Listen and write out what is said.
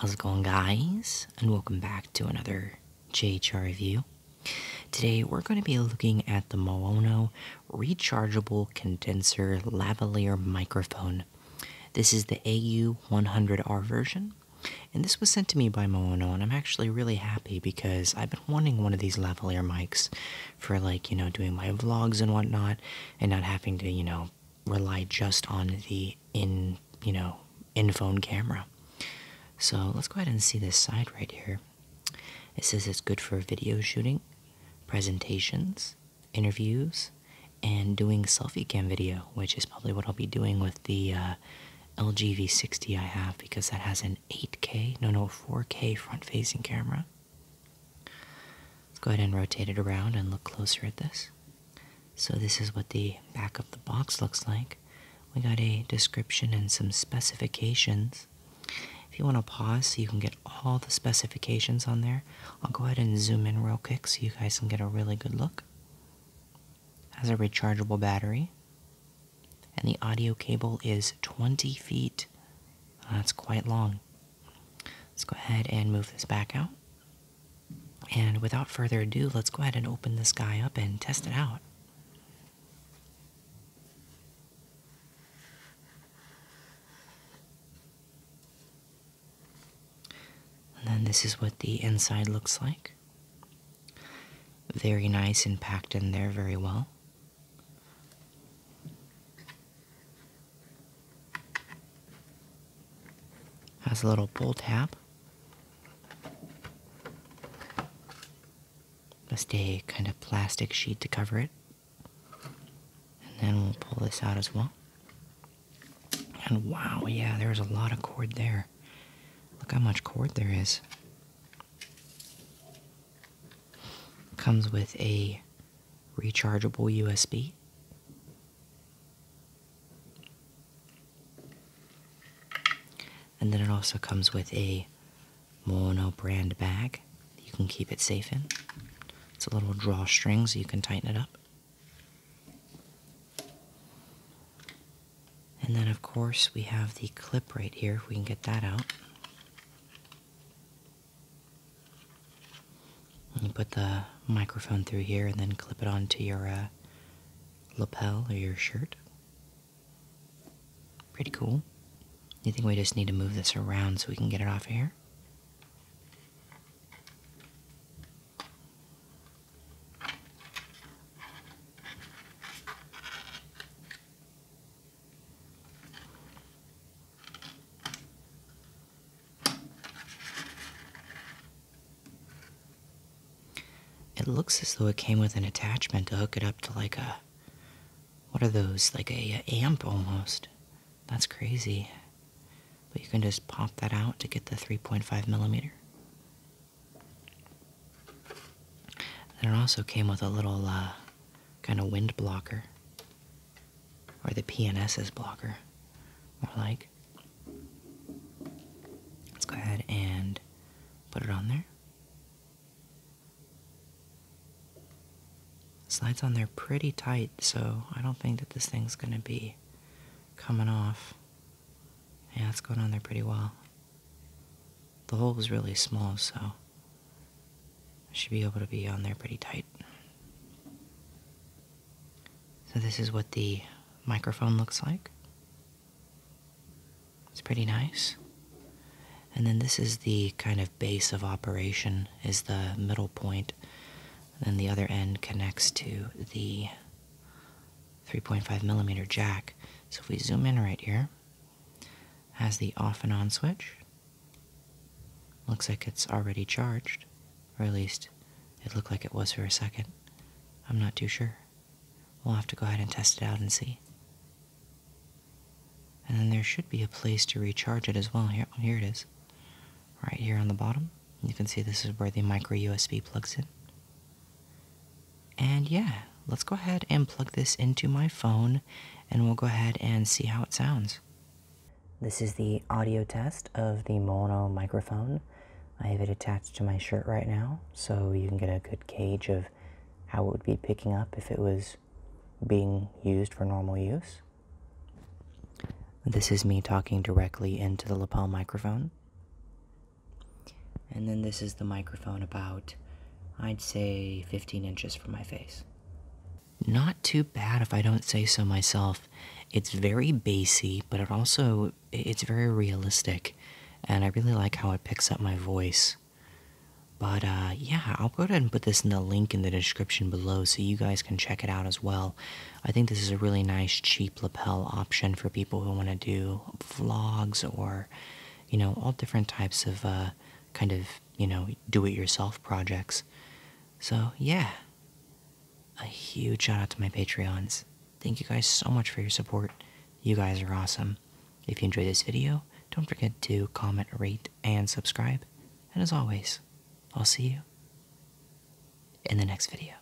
How's it going, guys? And welcome back to another JHR review. Today, we're going to be looking at the Maono rechargeable condenser lavalier microphone. This is the AU100R version, and this was sent to me by Maono, and I'm actually really happy because I've been wanting one of these lavalier mics for, like, you know, doing my vlogs and whatnot, and not having to, you know, rely just on the in, you know, in phone camera. So let's go ahead and see this side right here. It says it's good for video shooting, presentations, interviews, and doing selfie cam video, which is probably what I'll be doing with the uh, LG V60 I have because that has an 8K, no, no, 4K front facing camera. Let's go ahead and rotate it around and look closer at this. So, this is what the back of the box looks like. We got a description and some specifications if you want to pause so you can get all the specifications on there, I'll go ahead and zoom in real quick so you guys can get a really good look. Has a rechargeable battery, and the audio cable is 20 feet. Uh, That's quite long. Let's go ahead and move this back out. And without further ado, let's go ahead and open this guy up and test it out. And then this is what the inside looks like. Very nice and packed in there very well. Has a little pull tab. Just a kind of plastic sheet to cover it. And then we'll pull this out as well. And wow, yeah, there's a lot of cord there. Look how much cord there is. Comes with a rechargeable USB. And then it also comes with a Maono brand bag you can keep it safe in. It's a little drawstring so you can tighten it up. And then, of course, we have the clip right here, if we can get that out. You put the microphone through here and then clip it onto your uh, lapel or your shirt. Pretty cool. You think we just need to move this around so we can get it off of here? It looks as though it came with an attachment to hook it up to like a. What are those? Like a, a amp almost. That's crazy. But you can just pop that out to get the 3.5 millimeter. And it also came with a little uh, kind of wind blocker. Or the PNS's blocker, more like. Let's go ahead and put it on there. Slides on there pretty tight, so I don't think that this thing's gonna be coming off. Yeah, it's going on there pretty well. The hole is really small, so I should be able to be on there pretty tight. So this is what the microphone looks like. It's pretty nice. And then this is the kind of base of operation is the middle point then the other end connects to the 3.5 millimeter jack. So if we zoom in right here, has the off and on switch. Looks like it's already charged, or at least it looked like it was for a second. I'm not too sure. We'll have to go ahead and test it out and see. And then there should be a place to recharge it as well. Here, here it is. Right here on the bottom. You can see this is where the micro USB plugs in. Yeah, let's go ahead and plug this into my phone and we'll go ahead and see how it sounds. This is the audio test of the Maono microphone. I have it attached to my shirt right now so you can get a good gauge of how it would be picking up if it was being used for normal use. This is me talking directly into the lapel microphone. And then this is the microphone about, I'd say, 15 inches from my face. Not too bad if I don't say so myself. It's very bassy, but it also it's very realistic, and I really like how it picks up my voice. But uh, yeah, I'll go ahead and put this in the link in the description below so you guys can check it out as well. I think this is a really nice cheap lapel option for people who want to do vlogs or, you know, all different types of uh, kind of, you know, do-it-yourself projects. So yeah, a huge shout out to my Patreons. Thank you guys so much for your support. You guys are awesome. If you enjoyed this video, don't forget to comment, rate, and subscribe. And as always, I'll see you in the next video.